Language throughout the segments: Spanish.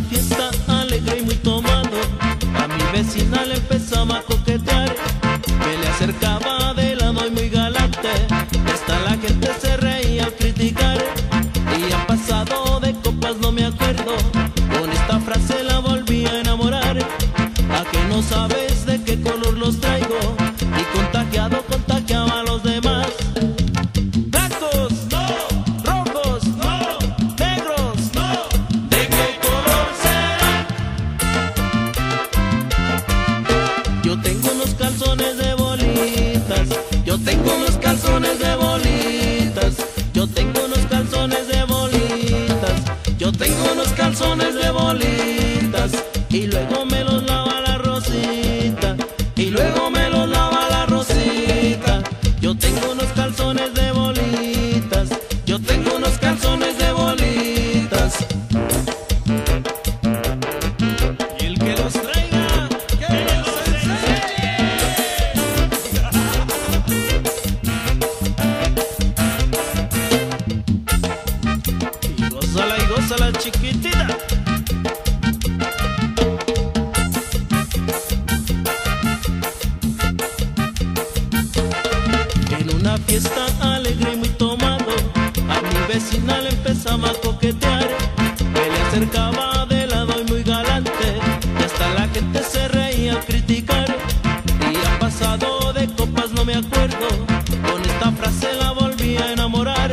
la fiesta alegre y muy tomado. A mi vecina le empezaba a coquetear, me le acercaba de lado y muy galante. Hasta la gente se reía al criticar. Y han pasado de copas, no me acuerdo. Con esta frase la volví a enamorar. A que no sabes de qué color los traigo y contagiado. Y luego me los lava la rosita, y luego me los lava la rosita. Yo tengo unos calzones de bolitas, yo tengo unos calzones de bolitas. Y el que los traiga, que los enseñe. Y gózala y gózala chiquitita. Fiesta alegre y muy tomado, a mi vecina le empezaba a coquetear. Me le acercaba de lado y muy galante, y hasta la gente se reía al criticar. Y ha pasado de copas, no me acuerdo, con esta frase la volví a enamorar.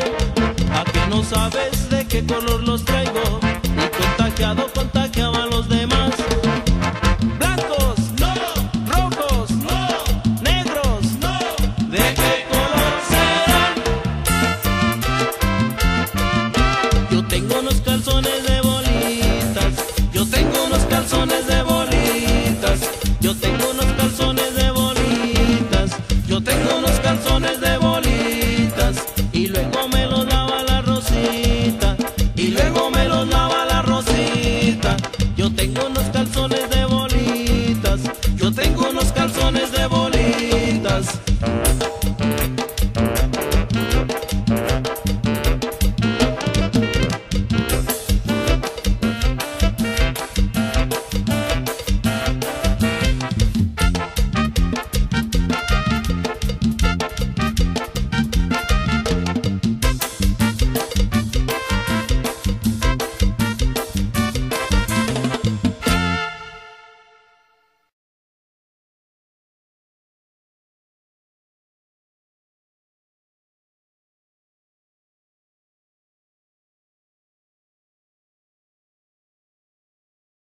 A que no sabes de qué color los traigo, y contagiado contagiaba yo tengo unos calzones de bolitas, yo tengo unos calzones de bolitas, y luego me los lava la rosita, y luego me los lava la rosita. Yo tengo unos calzones de